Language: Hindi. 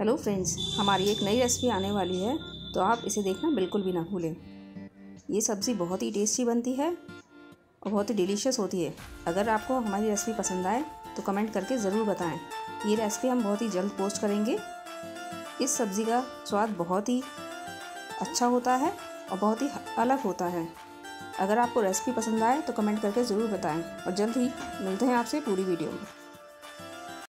हेलो फ्रेंड्स हमारी एक नई रेसिपी आने वाली है तो आप इसे देखना बिल्कुल भी ना भूलें। ये सब्ज़ी बहुत ही टेस्टी बनती है और बहुत ही डिलीशियस होती है। अगर आपको हमारी रेसिपी पसंद आए तो कमेंट करके ज़रूर बताएँ। ये रेसिपी हम बहुत ही जल्द पोस्ट करेंगे। इस सब्ज़ी का स्वाद बहुत ही अच्छा होता है और बहुत ही अलग होता है। अगर आपको रेसिपी पसंद आए तो कमेंट करके ज़रूर बताएँ। और जल्द ही मिलते हैं आपसे पूरी वीडियो में।